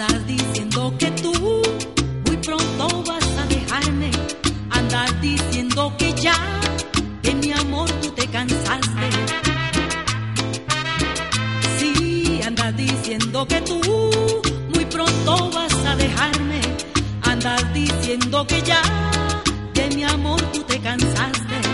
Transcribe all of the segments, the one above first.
andar diciendo que tú muy pronto vas a dejarme, andar diciendo que ya de mi amor tú te cansaste. Sí, andar diciendo que tú muy pronto vas a dejarme, andar diciendo que ya de mi amor tú te cansaste.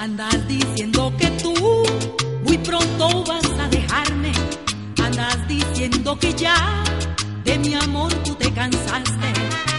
Andas diciendo que tú muy pronto vas a dejarme. Andas diciendo que ya de mi amor tú te cansaste.